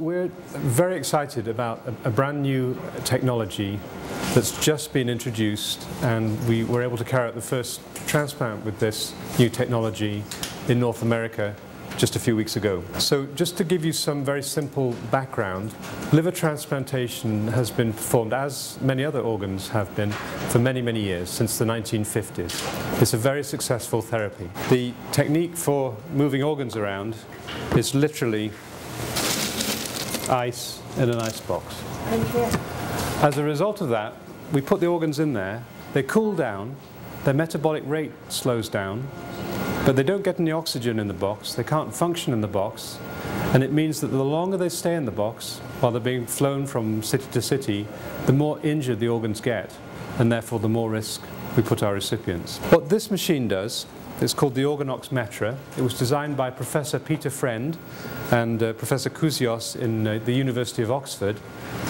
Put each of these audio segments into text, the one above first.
we're very excited about a, a, brand new technology that's just been introduced and we were able to carry out the first transplant with this new technology in North America just a few weeks ago. So just to give you some very simple background, liver transplantation has been performed, as many other organs have been, for many, many years, since the 1950s. It's a very successful therapy. The technique for moving organs around is literally ice in an ice box. As a result of that, we put the organs in there, they cool down, their metabolic rate slows down, but they don't get any oxygen in the box, they can't function in the box, and it means that the longer they stay in the box, while they're being flown from city to city, the more injured the organs get, and therefore the more risk we put our recipients. What this machine does it's called the Organox Metra. It was designed by Professor Peter Friend and uh, Professor Coussios in uh, the University of Oxford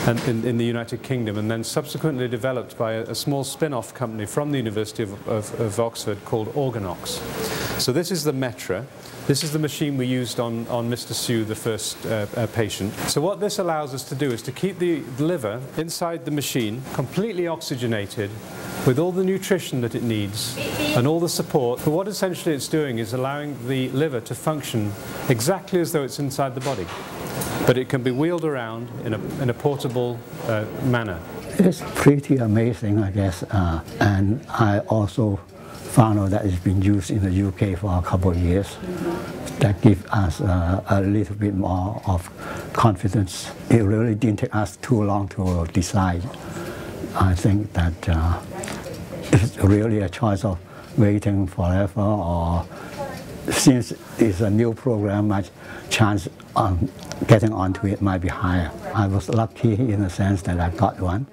and in, in, the United Kingdom and then subsequently developed by a, a small spin-off company from the University of, of, of Oxford called Organox. So this is the Metra. This is the machine we used on, on Mr. Siu, the first uh, uh, patient. So what this allows us to do is to keep the liver inside the machine completely oxygenated with all the nutrition that it needs and all the support. But what essentially it's doing is allowing the liver to function exactly as though it's inside the body. But it can be wheeled around in a, in a portable uh, manner. It's pretty amazing, I guess. Uh, and I also found out that it's been used in the UK for a couple of years. That gives us uh, a little bit more of confidence. It really didn't take us too long to decide. I think that uh, it's really a choice of waiting forever or since it's a new program, my chance on getting onto it might be higher. I was lucky in the sense that I got one.